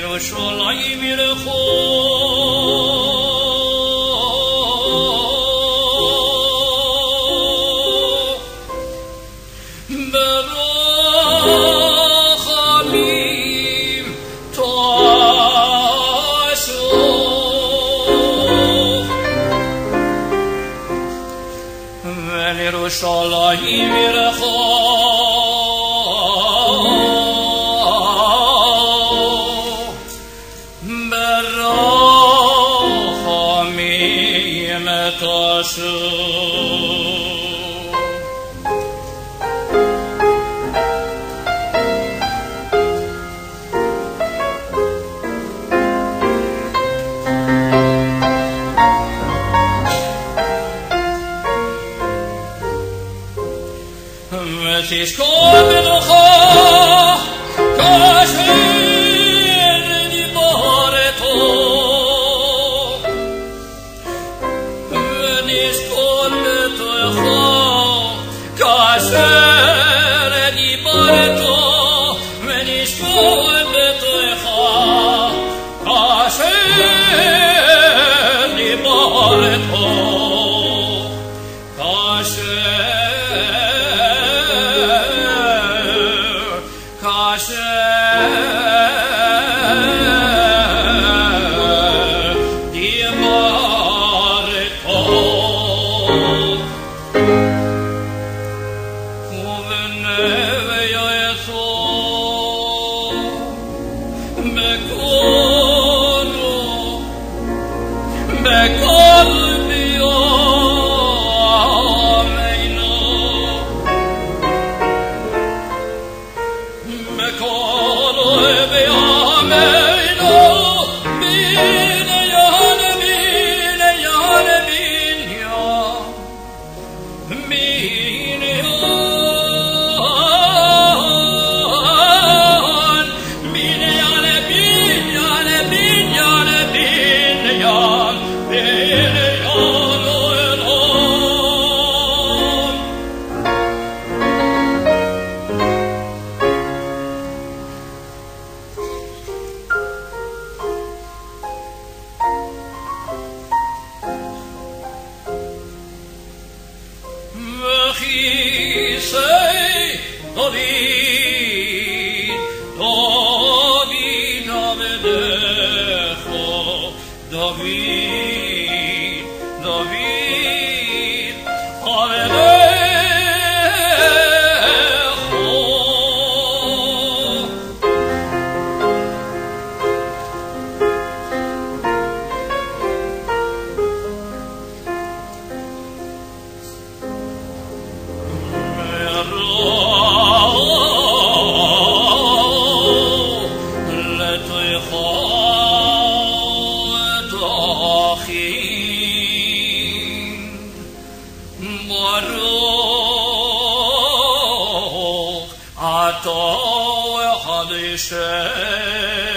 를 슐라이 미르호 Shalom, Yirachon. Francisco. All vi. Baruch atah ha'adishem